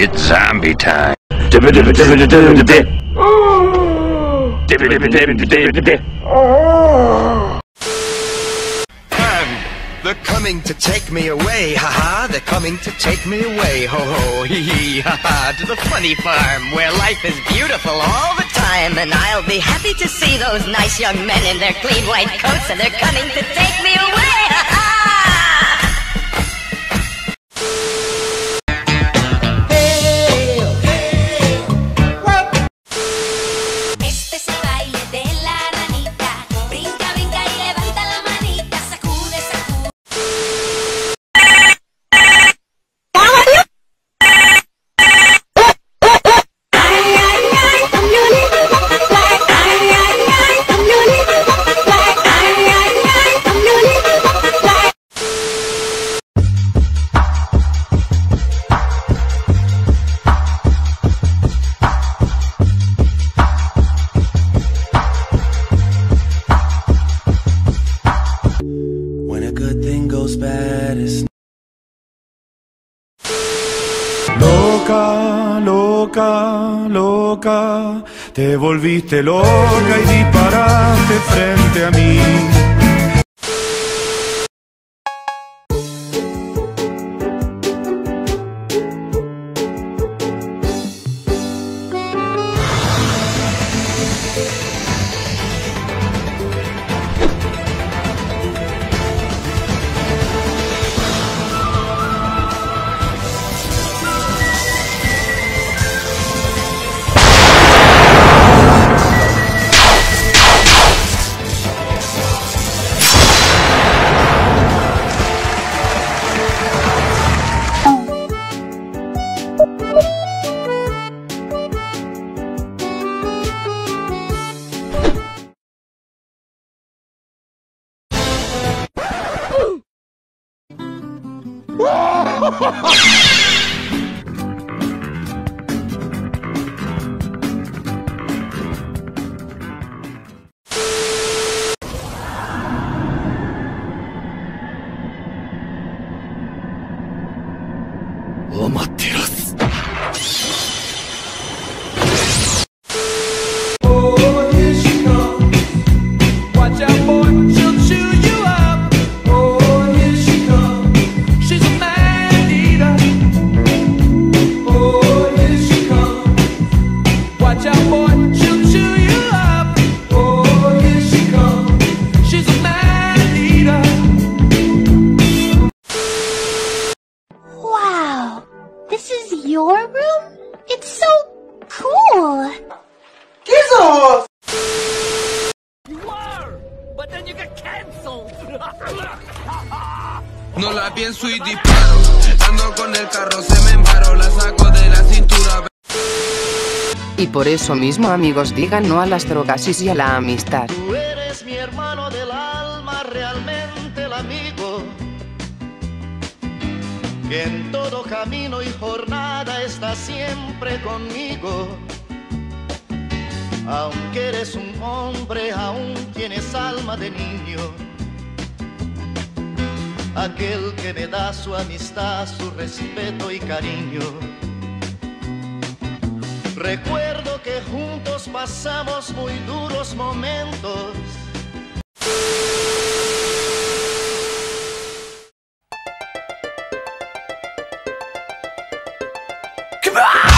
It's zombie time. They're coming to take me away, haha. They're coming to take me away, ho ho, hee hee, haha. To the funny farm where life is beautiful all the time. And I'll be happy to see those nice young men in their clean white coats, and they're coming to take me away. Loca, loca, te volviste loca y disparaste frente a mí. 啊 But then you get canceled. No la pienso y disparo. Ando con el carro, se me embaró, la saco de la cintura. Y por eso mismo amigos digan no a las drogas y sí a la amistad. Tú eres mi hermano del alma, realmente el amigo. Que en todo camino y jornada está siempre conmigo. Aunque eres un hombre, aún tienes alma de niño. Aquel que me da su amistad, su respeto y cariño. Recuerdo que juntos pasamos muy duros momentos. On!